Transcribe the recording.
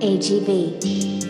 AGV.